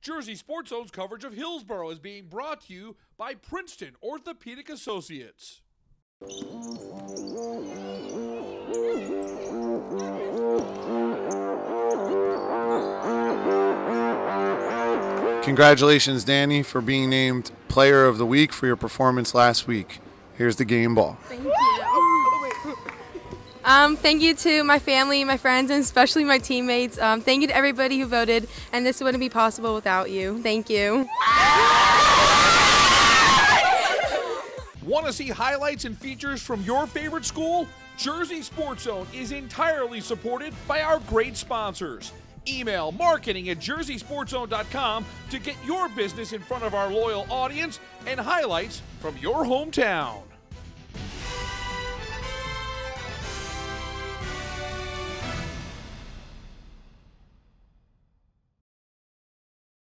Jersey Sports Zone's coverage of Hillsborough is being brought to you by Princeton Orthopedic Associates. Congratulations, Dani, for being named Player of the Week for your performance last week. Here's the game ball. Thank you. Um, thank you to my family, my friends, and especially my teammates. Um, thank you to everybody who voted, and this wouldn't be possible without you. Thank you. Want to see highlights and features from your favorite school? Jersey Sports Zone is entirely supported by our great sponsors. Email marketing at jerseysportszone.com to get your business in front of our loyal audience and highlights from your hometown.